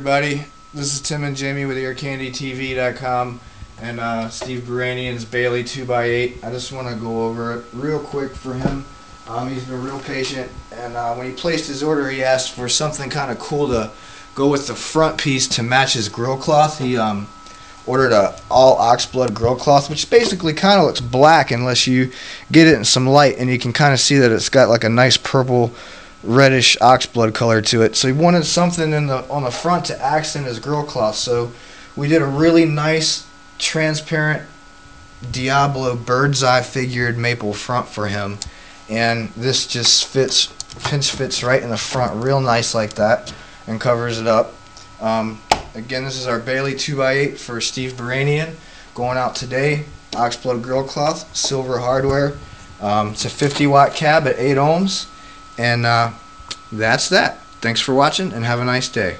Tim and Jamie with EarCandyTV.com and uh, Steve Baranian's Bailey 2x8. I just want to go over it real quick for him. Um, he's been real patient, and uh, when he placed his order, he asked for something kind of cool to go with the front piece to match his grill cloth. He um, ordered a all oxblood grill cloth, which basically kind of looks black unless you get it in some light, and you can kind of see that it's got like a nice purple reddish oxblood color to it. So he wanted something in the on the front to accent his grill cloth. So we did a really nice transparent Diablo bird's eye figured maple front for him. And this just fits pinch fits right in the front real nice like that and covers it up. Um, again, this is our Bailey 2x8 for Steve Baranian going out today. Oxblood grill cloth, silver hardware. Um, it's a 50 watt cab at 8 ohms. And uh, that's that. Thanks for watching and have a nice day.